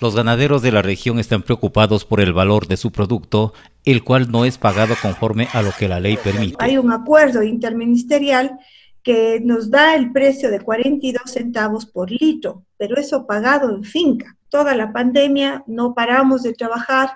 Los ganaderos de la región están preocupados por el valor de su producto, el cual no es pagado conforme a lo que la ley permite. Hay un acuerdo interministerial que nos da el precio de 42 centavos por litro, pero eso pagado en finca. Toda la pandemia no paramos de trabajar,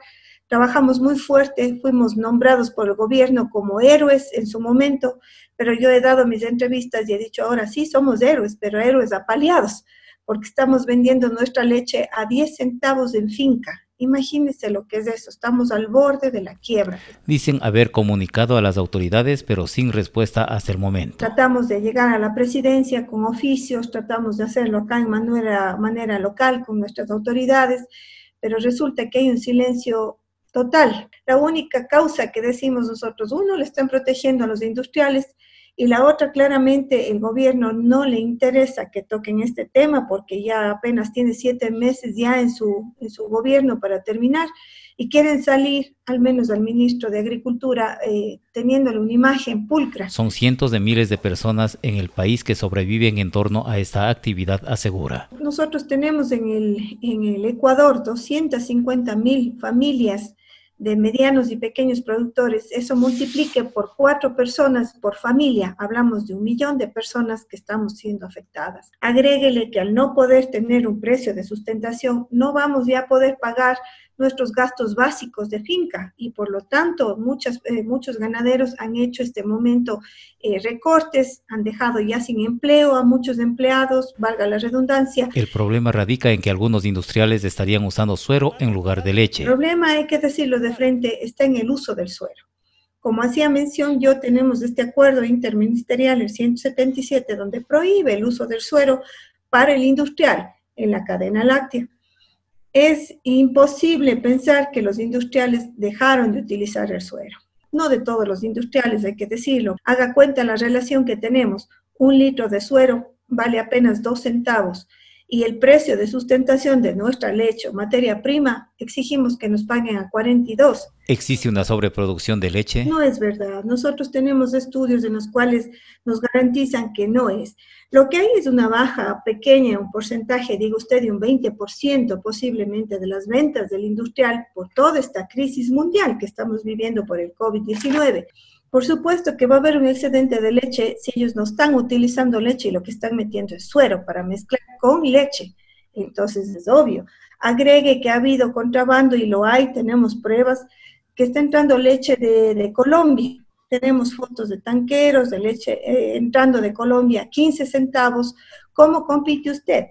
trabajamos muy fuerte, fuimos nombrados por el gobierno como héroes en su momento, pero yo he dado mis entrevistas y he dicho, ahora sí somos héroes, pero héroes apaleados porque estamos vendiendo nuestra leche a 10 centavos en finca. Imagínense lo que es eso, estamos al borde de la quiebra. Dicen haber comunicado a las autoridades, pero sin respuesta hasta el momento. Tratamos de llegar a la presidencia con oficios, tratamos de hacerlo acá en manera, manera local con nuestras autoridades, pero resulta que hay un silencio total. La única causa que decimos nosotros, uno, le están protegiendo a los industriales, y la otra, claramente, el gobierno no le interesa que toquen este tema porque ya apenas tiene siete meses ya en su, en su gobierno para terminar y quieren salir, al menos al ministro de Agricultura, eh, teniéndole una imagen pulcra. Son cientos de miles de personas en el país que sobreviven en torno a esta actividad, asegura. Nosotros tenemos en el, en el Ecuador 250 mil familias de medianos y pequeños productores, eso multiplique por cuatro personas por familia, hablamos de un millón de personas que estamos siendo afectadas. Agréguele que al no poder tener un precio de sustentación, no vamos ya a poder pagar nuestros gastos básicos de finca y por lo tanto muchas, eh, muchos ganaderos han hecho este momento eh, recortes, han dejado ya sin empleo a muchos empleados, valga la redundancia. El problema radica en que algunos industriales estarían usando suero en lugar de leche. El problema, hay que decirlo de frente, está en el uso del suero. Como hacía mención, yo tenemos este acuerdo interministerial, el 177, donde prohíbe el uso del suero para el industrial en la cadena láctea es imposible pensar que los industriales dejaron de utilizar el suero. No de todos los industriales, hay que decirlo. Haga cuenta la relación que tenemos. Un litro de suero vale apenas dos centavos y el precio de sustentación de nuestra leche o materia prima, exigimos que nos paguen a 42. ¿Existe una sobreproducción de leche? No es verdad. Nosotros tenemos estudios en los cuales nos garantizan que no es. Lo que hay es una baja pequeña, un porcentaje, digo usted, de un 20% posiblemente de las ventas del industrial por toda esta crisis mundial que estamos viviendo por el COVID-19. Por supuesto que va a haber un excedente de leche si ellos no están utilizando leche y lo que están metiendo es suero para mezclar con leche. Entonces es obvio. Agregue que ha habido contrabando y lo hay, tenemos pruebas que está entrando leche de, Colombia. Tenemos fotos de tanqueros de leche eh, entrando de Colombia 15 centavos. ¿Cómo compite usted?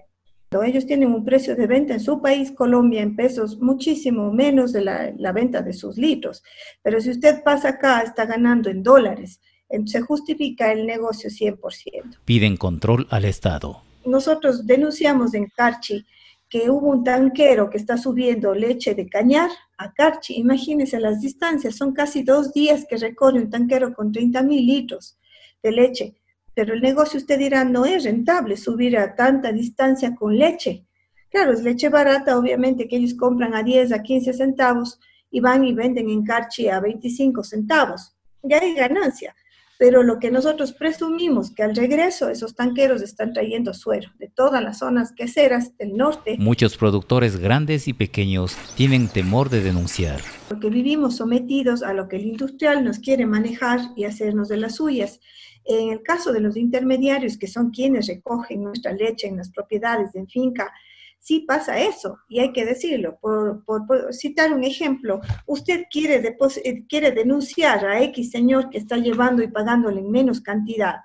Ellos tienen un precio de venta en su país, Colombia, en pesos, muchísimo menos de la, venta de sus litros. Pero si usted pasa acá, está ganando en dólares. Se justifica el negocio 100%. Piden control al Estado. Nosotros denunciamos en Carchi que hubo un tanquero que está subiendo leche de cañar a Carchi. Imagínense las distancias, son casi dos días que recorre un tanquero con 30 mil litros de leche pero el negocio usted dirá, no es rentable subir a tanta distancia con leche. Claro, es leche barata, obviamente que ellos compran a 10, a 15 centavos y van y venden en Carchi a 25 centavos. Ya hay ganancia. Pero lo que nosotros presumimos que al regreso esos tanqueros están trayendo suero de todas las zonas queseras del norte. Muchos productores grandes y pequeños tienen temor de denunciar. Porque vivimos sometidos a lo que el industrial nos quiere manejar y hacernos de las suyas. En el caso de los intermediarios, que son quienes recogen nuestra leche en las propiedades en finca, sí pasa eso, y hay que decirlo. Por, citar un ejemplo, usted quiere, eh, quiere denunciar a X señor que está llevando y pagándole en menos cantidad.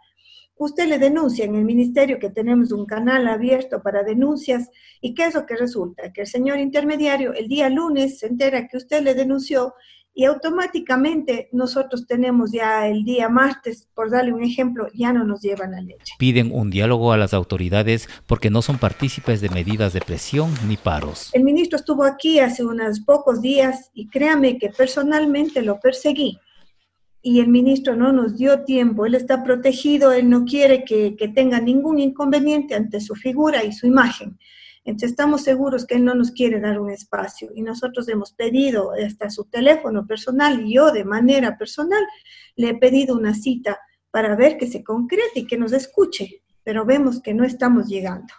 Usted le denuncia en el ministerio que tenemos un canal abierto para denuncias, y ¿qué es lo que resulta? Que el señor intermediario el día lunes se entera que usted le denunció y automáticamente nosotros tenemos ya el día martes, por darle un ejemplo, ya no nos llevan la leche. Piden un diálogo a las autoridades porque no son partícipes de medidas de presión ni paros. El ministro estuvo aquí hace unos pocos días y créame que personalmente lo perseguí. Y el ministro no nos dio tiempo, él está protegido, él no quiere que, que tenga ningún inconveniente ante su figura y su imagen. Entonces estamos seguros que Él no nos quiere dar un espacio y nosotros hemos pedido hasta su teléfono personal y yo de manera personal le he pedido una cita para ver que se concrete y que nos escuche, pero vemos que no estamos llegando.